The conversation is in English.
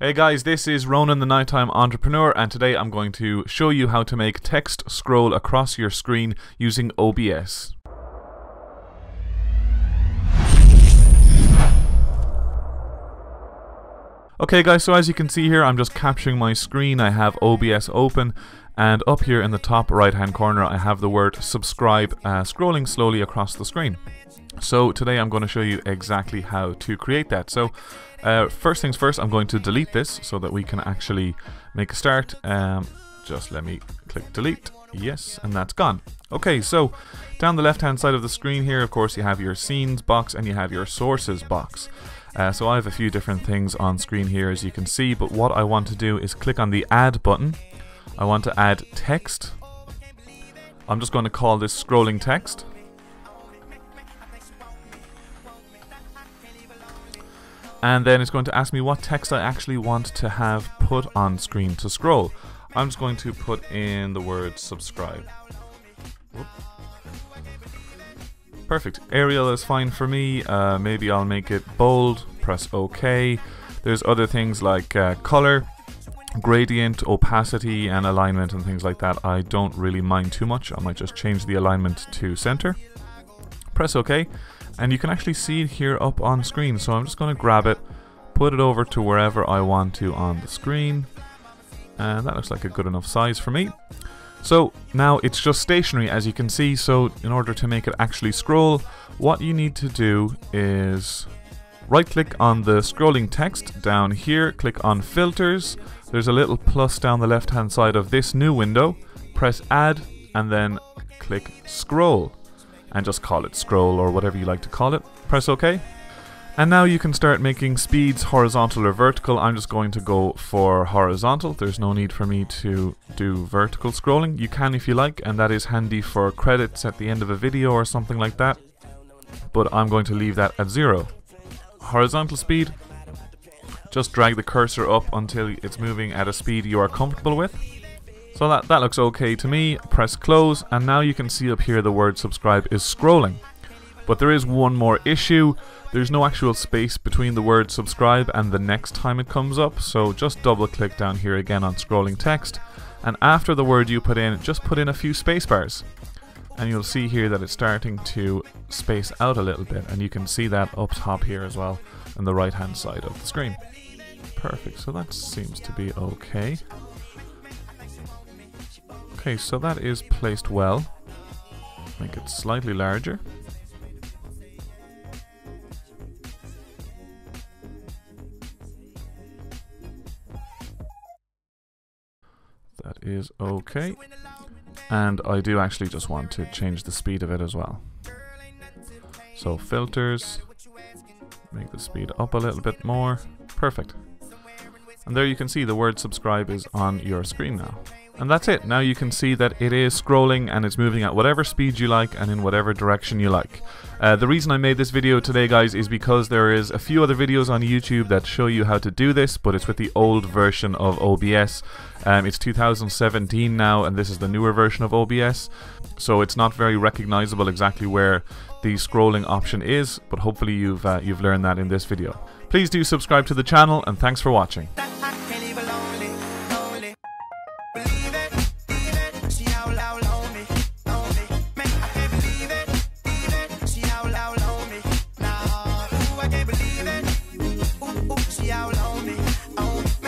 Hey guys, this is Ronan the Nighttime Entrepreneur and today I'm going to show you how to make text scroll across your screen using OBS. Okay guys, so as you can see here I'm just capturing my screen, I have OBS open and up here in the top right hand corner I have the word subscribe uh, scrolling slowly across the screen. So today I'm going to show you exactly how to create that. So uh, first things first, I'm going to delete this so that we can actually make a start. Um, just let me click delete. Yes, and that's gone. Okay, so down the left hand side of the screen here, of course, you have your scenes box and you have your sources box. Uh, so I have a few different things on screen here as you can see, but what I want to do is click on the add button. I want to add text. I'm just going to call this scrolling text. and then it's going to ask me what text I actually want to have put on screen to scroll. I'm just going to put in the word subscribe. Whoop. Perfect. Arial is fine for me. Uh, maybe I'll make it bold. Press OK. There's other things like uh, color, gradient, opacity, and alignment and things like that. I don't really mind too much. I might just change the alignment to center. Press OK and you can actually see it here up on screen so I'm just going to grab it put it over to wherever I want to on the screen and that looks like a good enough size for me so now it's just stationary as you can see so in order to make it actually scroll what you need to do is right click on the scrolling text down here click on filters there's a little plus down the left hand side of this new window press add and then click scroll and just call it scroll or whatever you like to call it. Press OK. And now you can start making speeds horizontal or vertical. I'm just going to go for horizontal. There's no need for me to do vertical scrolling. You can if you like, and that is handy for credits at the end of a video or something like that. But I'm going to leave that at zero. Horizontal speed, just drag the cursor up until it's moving at a speed you are comfortable with. So that, that looks okay to me. Press close and now you can see up here the word subscribe is scrolling. But there is one more issue. There's no actual space between the word subscribe and the next time it comes up. So just double click down here again on scrolling text. And after the word you put in, just put in a few space bars. And you'll see here that it's starting to space out a little bit. And you can see that up top here as well on the right hand side of the screen. Perfect, so that seems to be okay. Okay, so that is placed well. Make it slightly larger. That is okay. And I do actually just want to change the speed of it as well. So filters, make the speed up a little bit more. Perfect. And there you can see the word subscribe is on your screen now. And that's it. Now you can see that it is scrolling and it's moving at whatever speed you like and in whatever direction you like. Uh, the reason I made this video today guys is because there is a few other videos on YouTube that show you how to do this but it's with the old version of OBS. Um, it's 2017 now and this is the newer version of OBS so it's not very recognizable exactly where the scrolling option is but hopefully you've, uh, you've learned that in this video. Please do subscribe to the channel and thanks for watching.